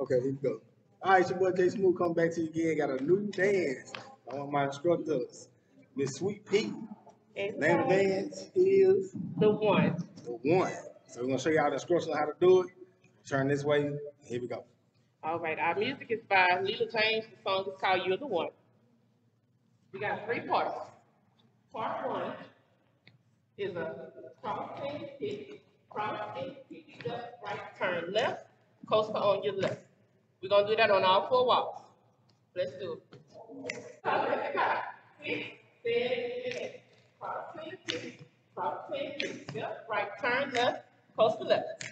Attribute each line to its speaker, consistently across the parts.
Speaker 1: Okay, here we go. All right, your boy Jay Smooth coming back to you again. Got a new dance. I want my instructors, Miss Sweet P. Name of the dance is
Speaker 2: The one.
Speaker 1: the one. So we're gonna show y'all the instructions on how to do it. Turn this way. Here we go.
Speaker 2: All right, our music is by Leela James. The song is called You're the One. We got three parts. Part one is a crossing kick, crossing kick, step right, turn left, coaster on your left. We're gonna do that on all four walks. Let's do it. Right, turn left, coaster left.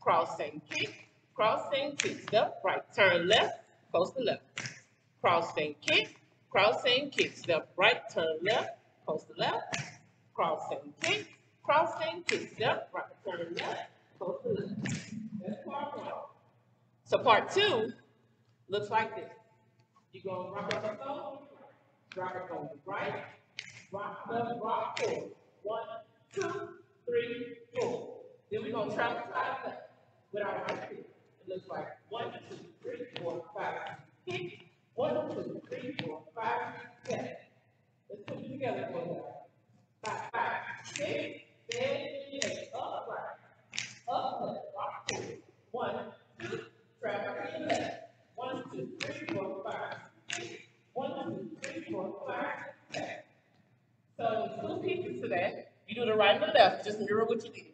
Speaker 2: Crossing kick, crossing kick, step right, turn left, coaster left. Crossing kick, crossing kick, step right, turn left, coaster left. Crossing kick, crossing kick, step right, turn left, coaster left. Part two looks like this. You're gonna rock up the phone, drop it the right, rock left, rock forward. One, two, three, four. Then we're gonna travel side left with our right foot. It looks like one, two, three, four, five, kick. One, two, three, four, five, seven. Let's put it together for you. Five, five, six, seven, eight, up, right, up, left, rock forward. One, two, travel to the left. One, two, three, four, five, six. One, two, three, four, five, seven. There's two to that. You do the right and the left, just mirror what you did.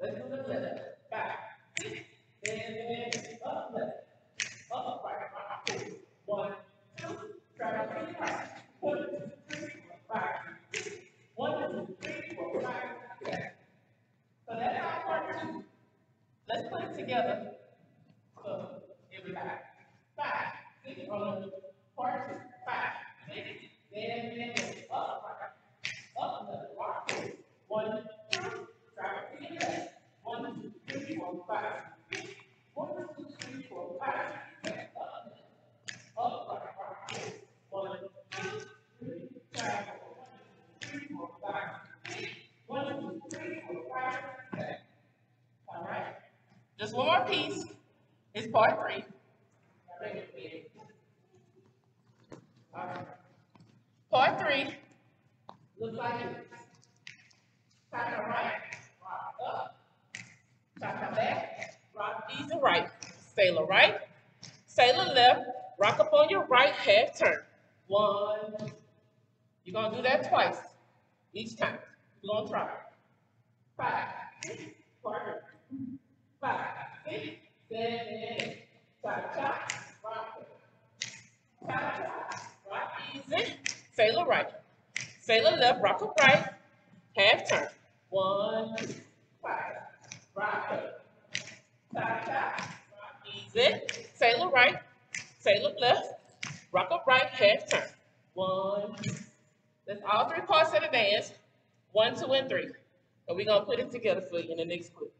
Speaker 2: Let's do the left. Back. Six, seven, up, left. Up, right. One, two, travel to right. One, two, three, four, five. One, two, three, four, five. So that's our part two. Let's put it together. So, everybody. Five, six, on the part two. Five, six, seven, eight, up, right. Up, left, rock, forward. One, two, travel to the left. One, two, Just one more piece. It's part three. Part three looks like this. Tap the right, rock up. Tap the back, rock easy right. Sailor right, sailor left, rock up on your right, half turn. One. You're gonna do that twice, each time. You're gonna try. Five, six, partner. Five, six, seven, eight. Chop, chop, rock. Chop, chop, rock easy. Sailor right. Sailor left, rock up right. Half turn. One, two, five. Rock up. Chop, chop, easy. Sailor right. Sailor left. Rock up right, half turn. One. That's all three parts of the dance. One, two, and three. And we're gonna put it together for you in the next clip.